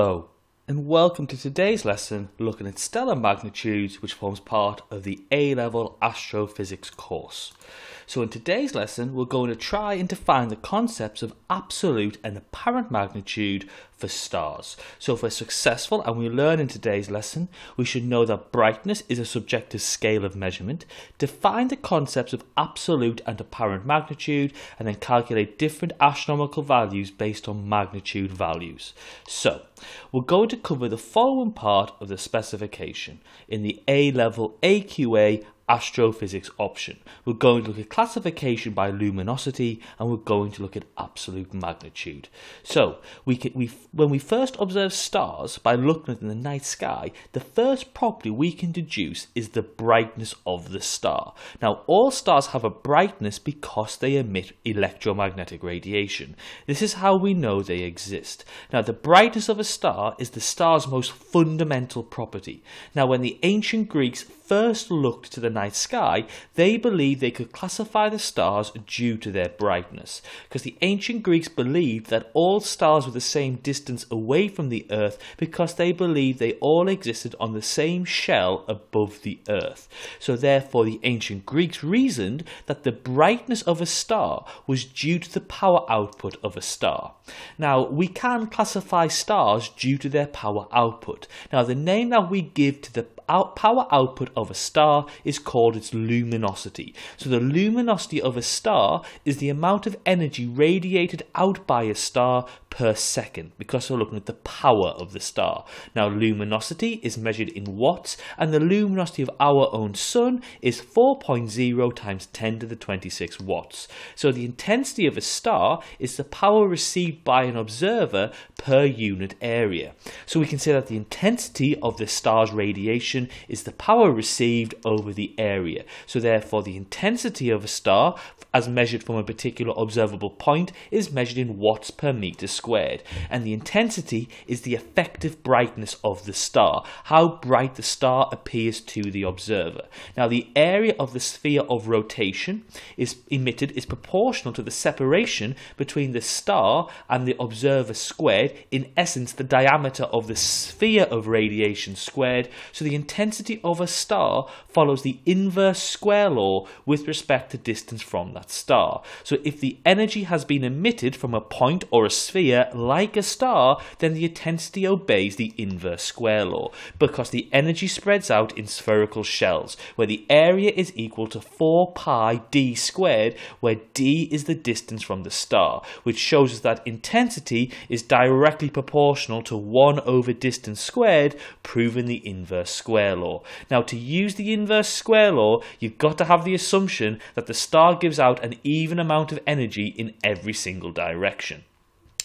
Hello, and welcome to today's lesson looking at stellar magnitudes, which forms part of the A level astrophysics course. So, in today's lesson, we're going to try and define the concepts of absolute and apparent magnitude for stars. So if we're successful and we learn in today's lesson, we should know that brightness is a subjective scale of measurement, define the concepts of absolute and apparent magnitude, and then calculate different astronomical values based on magnitude values. So we're going to cover the following part of the specification in the A-level AQA astrophysics option. We're going to look at classification by luminosity and we're going to look at absolute magnitude. So, we, can, we when we first observe stars by looking at the night sky, the first property we can deduce is the brightness of the star. Now, all stars have a brightness because they emit electromagnetic radiation. This is how we know they exist. Now, the brightness of a star is the star's most fundamental property. Now, when the ancient Greeks first looked to the night sky, they believed they could classify the stars due to their brightness, because the ancient Greeks believed that all stars were the same distance away from the Earth because they believed they all existed on the same shell above the Earth. So therefore the ancient Greeks reasoned that the brightness of a star was due to the power output of a star. Now we can classify stars due to their power output. Now the name that we give to the out power output of a star is called its luminosity. So the luminosity of a star is the amount of energy radiated out by a star per second because we're looking at the power of the star. Now luminosity is measured in watts and the luminosity of our own sun is 4.0 times 10 to the 26 watts. So the intensity of a star is the power received by an observer per unit area. So we can say that the intensity of the star's radiation is the power received over the area. So therefore the intensity of a star as measured from a particular observable point is measured in watts per meter squared and the intensity is the effective brightness of the star, how bright the star appears to the observer. Now the area of the sphere of rotation is emitted is proportional to the separation between the star and the observer squared, in essence the diameter of the sphere of radiation squared, so the intensity of a star follows the inverse square law with respect to distance from that star. So if the energy has been emitted from a point or a sphere like a star, then the intensity obeys the inverse square law because the energy spreads out in spherical shells where the area is equal to 4 pi d squared where d is the distance from the star, which shows us that intensity is directly proportional to 1 over distance squared, proving the inverse square square law. Now, to use the inverse square law, you've got to have the assumption that the star gives out an even amount of energy in every single direction.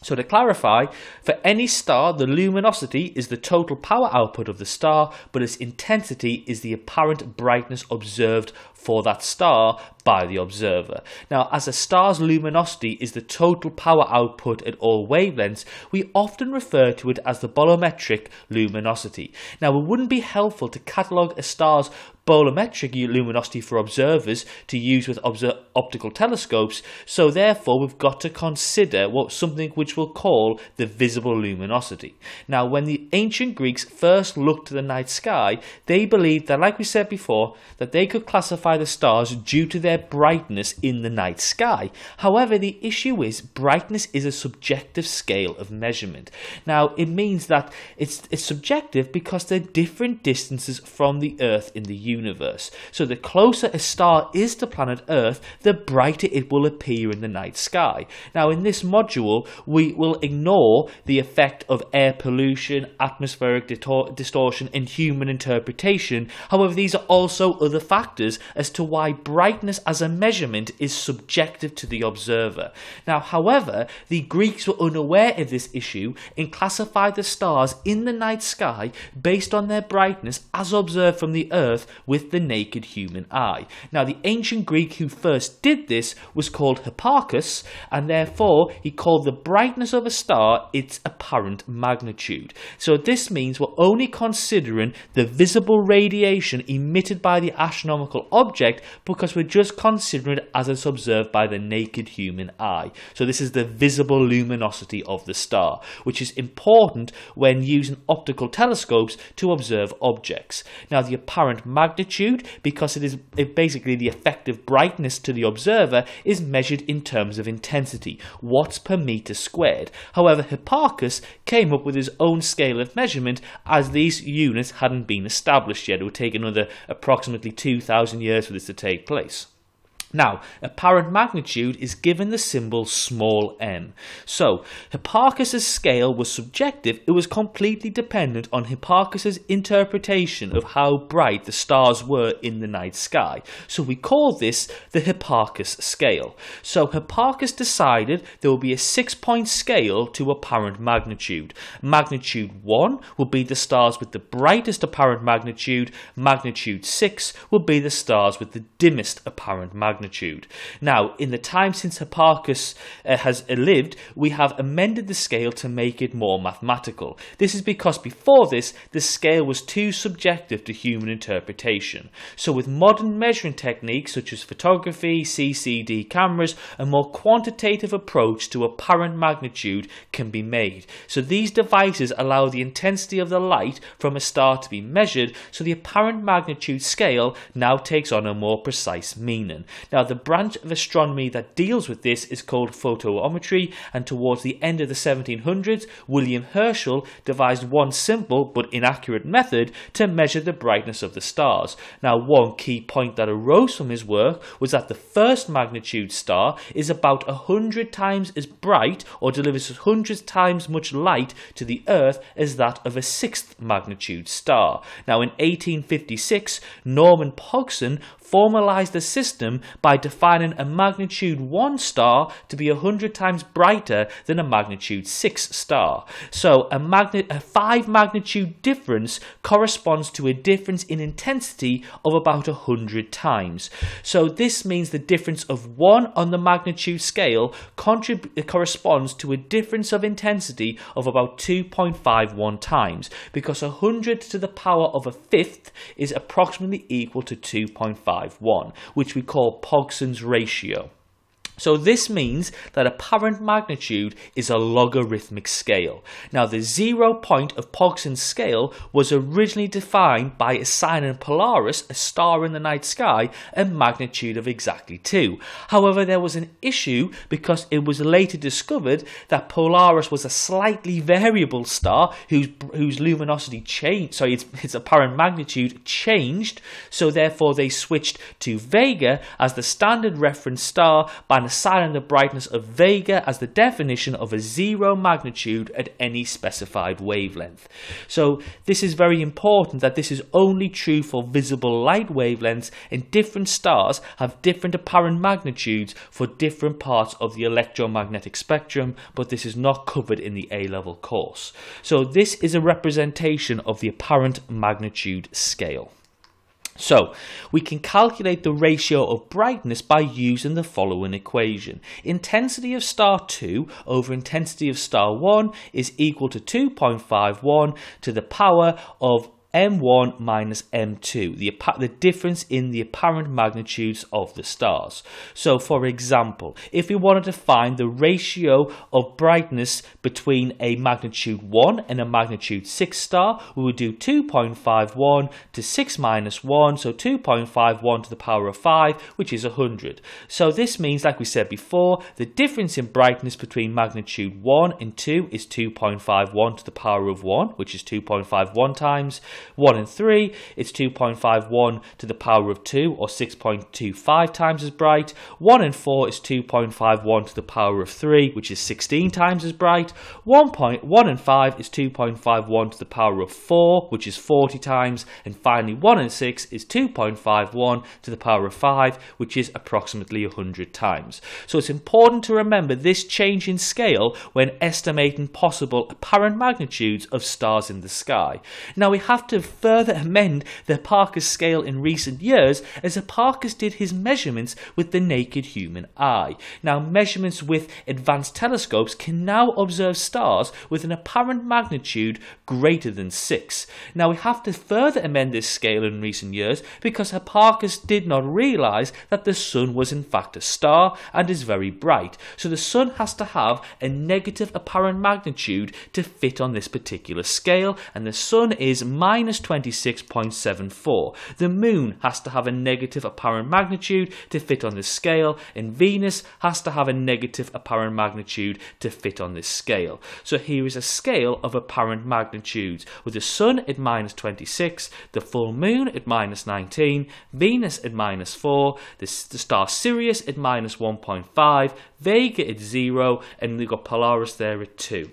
So to clarify, for any star, the luminosity is the total power output of the star, but its intensity is the apparent brightness observed for that star by the observer. Now, as a star's luminosity is the total power output at all wavelengths, we often refer to it as the bolometric luminosity. Now, it wouldn't be helpful to catalogue a star's bolometric luminosity for observers to use with optical telescopes, so therefore we've got to consider what something which we'll call the visible luminosity. Now, when the ancient Greeks first looked to the night sky, they believed that, like we said before, that they could classify the stars due to their brightness in the night sky. However, the issue is brightness is a subjective scale of measurement. Now, it means that it's, it's subjective because they're different distances from the Earth in the universe universe. So the closer a star is to planet Earth, the brighter it will appear in the night sky. Now, in this module, we will ignore the effect of air pollution, atmospheric distortion, and human interpretation. However, these are also other factors as to why brightness as a measurement is subjective to the observer. Now, however, the Greeks were unaware of this issue and classified the stars in the night sky based on their brightness as observed from the Earth with the naked human eye. Now, the ancient Greek who first did this was called Hipparchus, and therefore he called the brightness of a star its apparent magnitude. So, this means we're only considering the visible radiation emitted by the astronomical object because we're just considering it as it's observed by the naked human eye. So, this is the visible luminosity of the star, which is important when using optical telescopes to observe objects. Now, the apparent magnitude, because it is basically the effective brightness to the observer, is measured in terms of intensity, watts per meter squared. However, Hipparchus came up with his own scale of measurement as these units hadn't been established yet. It would take another approximately 2,000 years for this to take place. Now, apparent magnitude is given the symbol small m. So, Hipparchus's scale was subjective, it was completely dependent on Hipparchus's interpretation of how bright the stars were in the night sky. So, we call this the Hipparchus scale. So, Hipparchus decided there will be a six point scale to apparent magnitude. Magnitude 1 will be the stars with the brightest apparent magnitude, magnitude 6 will be the stars with the dimmest apparent magnitude magnitude. Now, in the time since Hipparchus uh, has lived, we have amended the scale to make it more mathematical. This is because before this, the scale was too subjective to human interpretation. So, with modern measuring techniques such as photography, CCD cameras, a more quantitative approach to apparent magnitude can be made. So, these devices allow the intensity of the light from a star to be measured, so the apparent magnitude scale now takes on a more precise meaning. Now, the branch of astronomy that deals with this is called photometry, and towards the end of the 1700s, William Herschel devised one simple but inaccurate method to measure the brightness of the stars. Now, one key point that arose from his work was that the first magnitude star is about a hundred times as bright or delivers hundreds times much light to the Earth as that of a sixth magnitude star. Now, in 1856, Norman Pogson formalized the system by defining a magnitude 1 star to be 100 times brighter than a magnitude 6 star. So a, magni- a 5 magnitude difference corresponds to a difference in intensity of about 100 times. So this means the difference of 1 on the magnitude scale corresponds to a difference of intensity of about 2.51 times because 100 to the power of a fifth is approximately equal to 2.5 0.51, which we call Pogson's ratio. So this means that apparent magnitude is a logarithmic scale. Now the zero point of Pogson's scale was originally defined by assigning Polaris, a star in the night sky, a magnitude of exactly 2. However, there was an issue because it was later discovered that Polaris was a slightly variable star whose, whose luminosity changed, sorry, its, its apparent magnitude changed, so therefore they switched to Vega as the standard reference star by assigning the brightness of Vega as the definition of a zero magnitude at any specified wavelength. So this is very important that this is only true for visible light wavelengths and different stars have different apparent magnitudes for different parts of the electromagnetic spectrum, but this is not covered in the A-level course. So this is a representation of the apparent magnitude scale. So, we can calculate the ratio of brightness by using the following equation. Intensity of star 2 over intensity of star 1 is equal to 2.51 to the power of m1 minus m2, the, the difference in the apparent magnitudes of the stars. So, for example, if we wanted to find the ratio of brightness between a magnitude 1 and a magnitude 6 star, we would do 2.51 to 6 minus 1, so 2.51 to the power of 5, which is 100. So, this means, like we said before, the difference in brightness between magnitude 1 and 2 is 2.51 to the power of 1, which is 2.51 times. 1 and 3, it's 2.51 to the power of 2, or 6.25 times as bright. 1 and 4 is 2.51 to the power of 3, which is 16 times as bright. 1.1 and 5 is 2.51 to the power of 4, which is 40 times. And finally, 1 and 6 is 2.51 to the power of 5, which is approximately 100 times. So it's important to remember this change in scale when estimating possible apparent magnitudes of stars in the sky. Now we have to further amend the Hipparchus scale in recent years as Hipparchus did his measurements with the naked human eye. Now, measurements with advanced telescopes can now observe stars with an apparent magnitude greater than 6. Now, we have to further amend this scale in recent years because Hipparchus did not realize that the sun was in fact a star and is very bright. So the sun has to have a negative apparent magnitude to fit on this particular scale, and the sun is minus 26.74. The moon has to have a negative apparent magnitude to fit on this scale, and Venus has to have a negative apparent magnitude to fit on this scale. So here is a scale of apparent magnitudes, with the sun at minus 26, the full moon at minus 19, Venus at minus 4, the, the star Sirius at minus 1.5, Vega at 0, and we've got Polaris there at 2.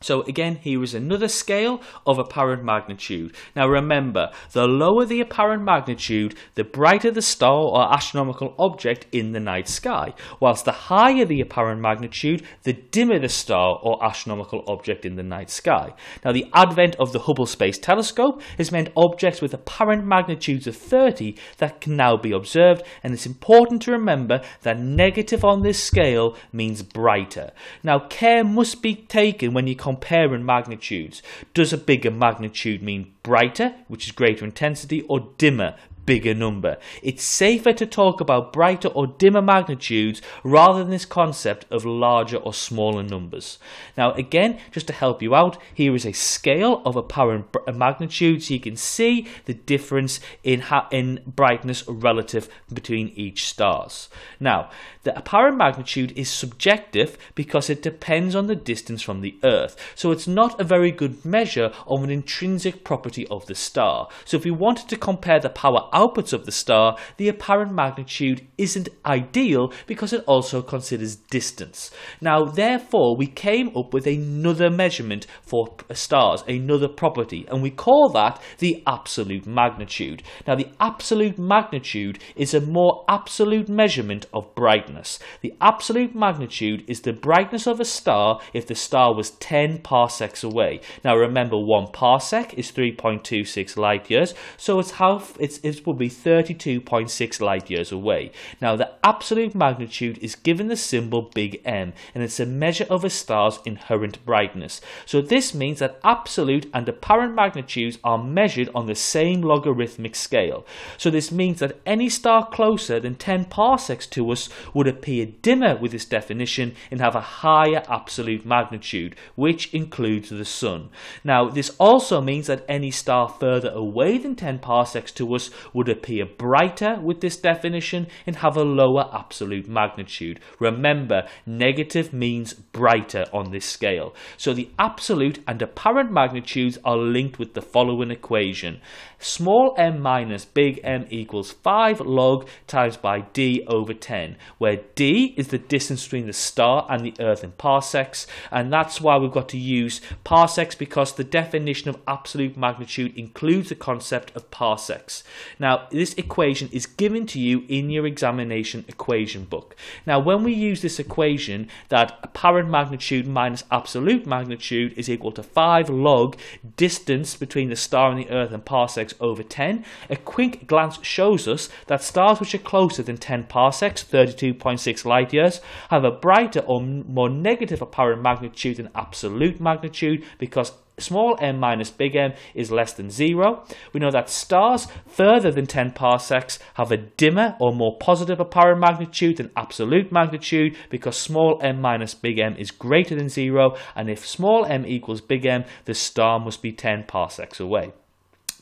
So again, here is another scale of apparent magnitude. Now remember, the lower the apparent magnitude, the brighter the star or astronomical object in the night sky, whilst the higher the apparent magnitude, the dimmer the star or astronomical object in the night sky. Now the advent of the Hubble Space Telescope has meant objects with apparent magnitudes of 30 that can now be observed, and it's important to remember that negative on this scale means brighter. Now care must be taken when you comparing magnitudes. Does a bigger magnitude mean brighter, which is greater intensity, or dimmer, bigger number. It's safer to talk about brighter or dimmer magnitudes rather than this concept of larger or smaller numbers. Now, again, just to help you out, here is a scale of apparent uh, magnitude so you can see the difference in, in brightness relative between each stars. Now, the apparent magnitude is subjective because it depends on the distance from the Earth, so it's not a very good measure of an intrinsic property of the star. So if we wanted to compare the power outputs of the star, the apparent magnitude isn't ideal because it also considers distance. Now, therefore, we came up with another measurement for uh, stars, another property, and we call that the absolute magnitude. Now, the absolute magnitude is a more absolute measurement of brightness. The absolute magnitude is the brightness of a star if the star was 10 parsecs away. Now, remember, one parsec is 3.26 light years, so it's how it's, it's will be 32.6 light years away. Now, the absolute magnitude is given the symbol big M, and it's a measure of a star's inherent brightness. So this means that absolute and apparent magnitudes are measured on the same logarithmic scale. So this means that any star closer than 10 parsecs to us would appear dimmer with this definition and have a higher absolute magnitude, which includes the Sun. Now, this also means that any star further away than 10 parsecs to us would appear brighter with this definition and have a lower absolute magnitude. Remember, negative means brighter on this scale. So the absolute and apparent magnitudes are linked with the following equation. Small m minus big M equals 5 log times by d over 10, where d is the distance between the star and the Earth in parsecs, and that's why we've got to use parsecs because the definition of absolute magnitude includes the concept of parsecs. Now, this equation is given to you in your examination equation book. Now, when we use this equation that apparent magnitude minus absolute magnitude is equal to 5 log distance between the star and the Earth in parsecs over 10, a quick glance shows us that stars which are closer than 10 parsecs, 32.6 light years, have a brighter or more negative apparent magnitude than absolute magnitude because small m minus big M is less than 0. We know that stars further than 10 parsecs have a dimmer or more positive apparent magnitude than absolute magnitude because small m minus big M is greater than 0 and if small m equals big M, the star must be 10 parsecs away.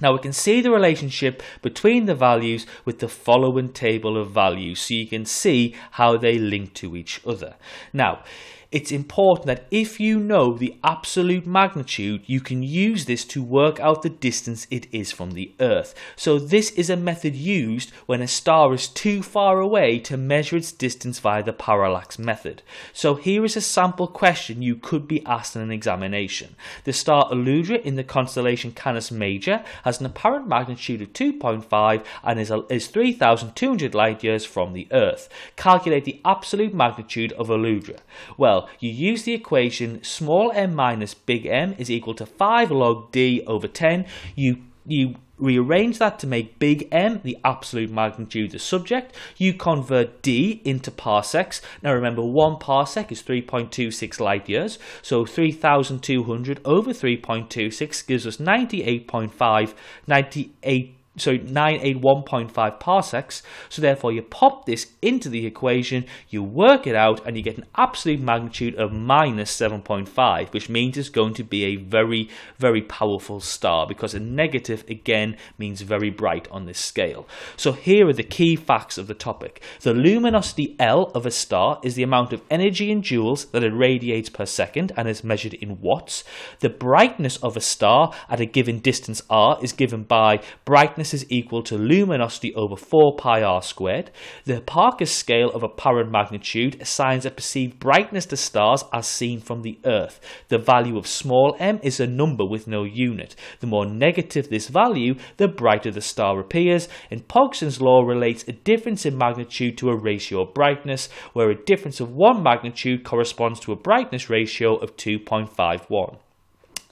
Now we can see the relationship between the values with the following table of values so you can see how they link to each other. Now, it's important that if you know the absolute magnitude, you can use this to work out the distance it is from the Earth. So this is a method used when a star is too far away to measure its distance via the parallax method. So here is a sample question you could be asked in an examination. The star Aludra in the constellation Canis Major has an apparent magnitude of 2.5 and is, is 3,200 light years from the Earth. Calculate the absolute magnitude of Aludra. Well, you use the equation small m minus big M is equal to 5 log d over 10. You you rearrange that to make big M the absolute magnitude of the subject. You convert D into parsecs. Now remember, one parsec is 3.26 light years, so 3,200 over 3.26 gives us 98.5, 98 so 981.5 parsecs. So therefore you pop this into the equation, you work it out, and you get an absolute magnitude of minus 7.5, which means it's going to be a very, very powerful star because a negative again means very bright on this scale. So here are the key facts of the topic. The luminosity L of a star is the amount of energy in joules that it radiates per second and is measured in watts. The brightness of a star at a given distance r is given by brightness brightness is equal to luminosity over 4 pi r squared. The Hipparchus scale of apparent magnitude assigns a perceived brightness to stars as seen from the Earth. The value of small m is a number with no unit. The more negative this value, the brighter the star appears, and Pogson's law relates a difference in magnitude to a ratio of brightness, where a difference of 1 magnitude corresponds to a brightness ratio of 2.51.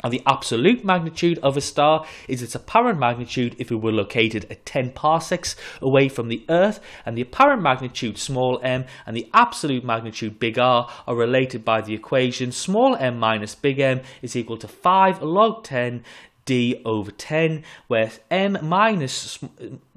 And the absolute magnitude of a star is its apparent magnitude if it were located at 10 parsecs away from the Earth, and the apparent magnitude small m and the absolute magnitude big R are related by the equation. Small m minus big M is equal to 5 log 10 d over 10, where m minus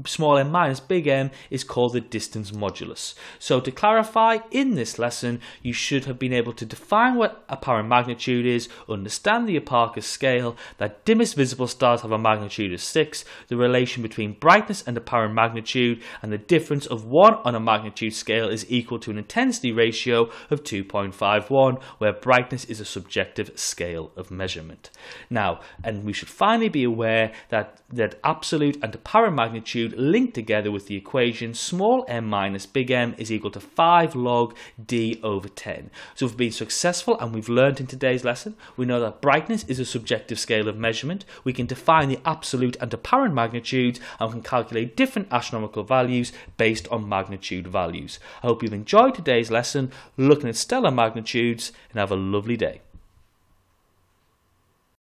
small m minus big M is called the distance modulus. So to clarify, in this lesson, you should have been able to define what apparent magnitude is, understand the Hipparchus scale, that dimmest visible stars have a magnitude of 6, the relation between brightness and apparent magnitude, and the difference of 1 on a magnitude scale is equal to an intensity ratio of 2.51, where brightness is a subjective scale of measurement. Now, and we should finally be aware that, that absolute and apparent magnitude linked together with the equation small m minus big M is equal to 5 log d over 10. So we've been successful and we've learned in today's lesson. We know that brightness is a subjective scale of measurement. We can define the absolute and apparent magnitudes and we can calculate different astronomical values based on magnitude values. I hope you've enjoyed today's lesson looking at stellar magnitudes and have a lovely day.